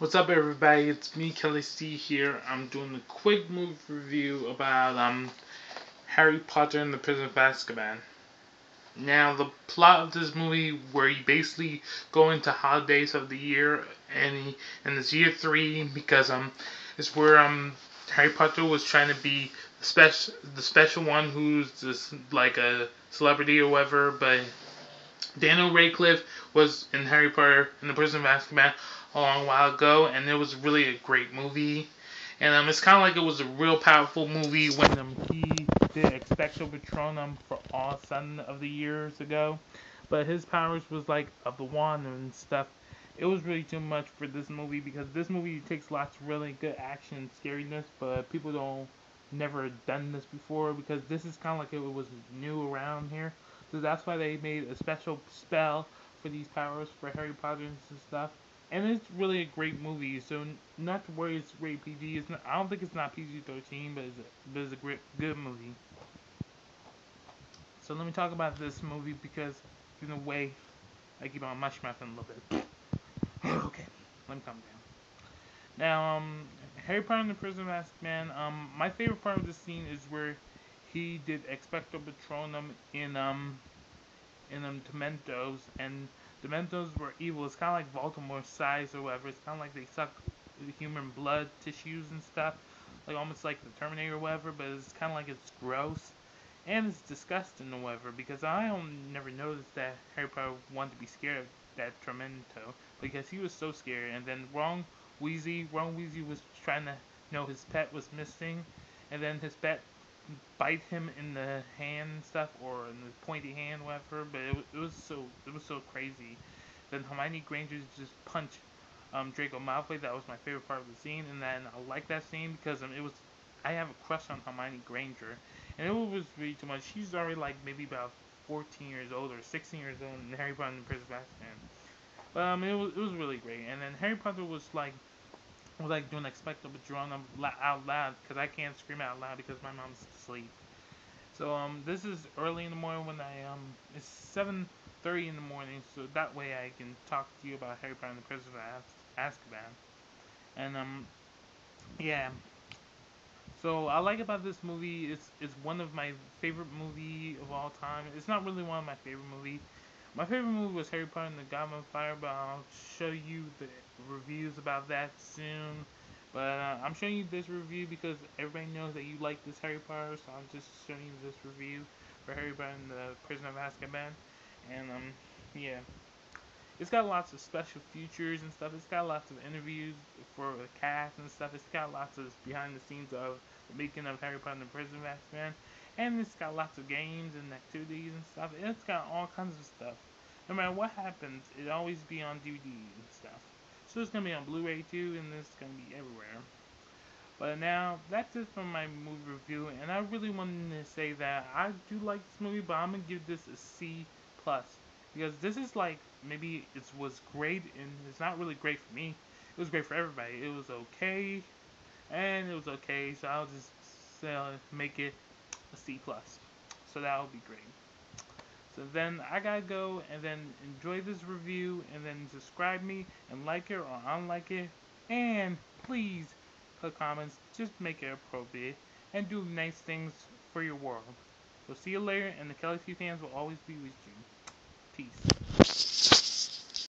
What's up, everybody? It's me, Kheli C here. I'm doing a quick movie review about um Harry Potter and the Prison of Azkaban. Now, the plot of this movie, where you basically go into holidays of the year, and he, and it's year three because um it's where um Harry Potter was trying to be special the special one who's just like a celebrity or whatever, but Daniel Radcliffe was in Harry Potter and the Prison of Azkaban a long while ago, and it was really a great movie. And um, it's kind of like it was a real powerful movie when um, he did Expecto Patronum for all seven of the years ago. But his powers was like of the wand and stuff. It was really too much for this movie because this movie takes lots of really good action and scariness, but people don't never done this before because this is kind of like it was new around here. So that's why they made a special spell for these powers for Harry Potter and stuff and it's really a great movie. So not to worry, it's rated PG. It's not, I don't think it's not PG-13, but it's a, but it's a great, good movie. So let me talk about this movie because in a way, I keep on mush mouthing a little bit. okay, let me calm down. Now, um, Harry Potter and the Prison of Azkaban. Um, my favorite part of the scene is where he did Expecto Patronum in um in um Dementors and Dementors were evil. It's kind of like Voldemort's size or whatever. It's kind of like they suck human blood tissues and stuff, like almost like the Terminator or whatever. But it's kind of like it's gross and it's disgusting or whatever. Because I never noticed that Harry Potter wanted to be scared of that Tremento because he was so scared. And then Ron Weasley, Ron Weasley was trying to know his pet was missing, and then his pet bite him in the hand and stuff, or in the pointy hand, whatever. But it, it was so it was so crazy. Then Hermione Granger just punched um, Draco Malfoy. That was my favorite part of the scene, and then I like that scene because um, it was I have a crush on Hermione Granger, and it was really too much. She's already like maybe about 14 years old or 16 years old in Harry Potter and the Prisoner of Azkaban. But um, it was it was really great, and then Harry Potter was like was like doing Expecto Patronum out loud because I can't scream out loud because my mom's asleep. So um, this is early in the morning when I um, it's 7:30 in the morning, so that way I can talk to you about Harry Potter and the Prisoner of Azkaban. And um, yeah. So I like about this movie it's it's one of my favorite movie of all time. It's not really one of my favorite movie. My favorite movie was Harry Potter and the Goblet of Fire, but I'll show you the reviews about that soon. But uh, I'm showing you this review because everybody knows that you like this Harry Potter, so I'm just showing you this review for Harry Potter and the Prisoner of Azkaban. And, um, yeah. It's got lots of special features and stuff. It's got lots of interviews for the cast and stuff. It's got lots of behind the scenes of making of Harry Potter and the Prisoner of Azkaban. And it's got lots of games and activities and stuff. It's got all kinds of stuff. No matter what happens, it always be on DVD and stuff. So it's gonna be on Blu-ray too, and it's gonna be everywhere. But now that's it for my movie review, and I really wanted to say that I do like this movie, but I'm gonna give this a C plus because this is like maybe it was great, and it's not really great for me. It was great for everybody. It was okay, and it was okay. So I'll just uh, make it a C plus. So that would be great. So then I gotta go and then enjoy this review and then subscribe me and like it or unlike it. And please put comments, just make it appropriate and do nice things for your world. So see you later and the Kheli C fans will always be with you. Peace.